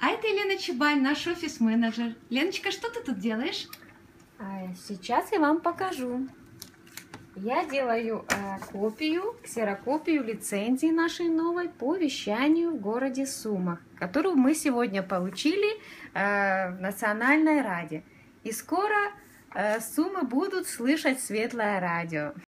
А это Елена Чебаль, наш офис-менеджер. Леночка, что ты тут делаешь? А сейчас я вам покажу. Я делаю э, копию, ксерокопию лицензии нашей новой по вещанию в городе Сумах, которую мы сегодня получили э, в Национальной Раде. И скоро э, Сумы будут слышать светлое радио.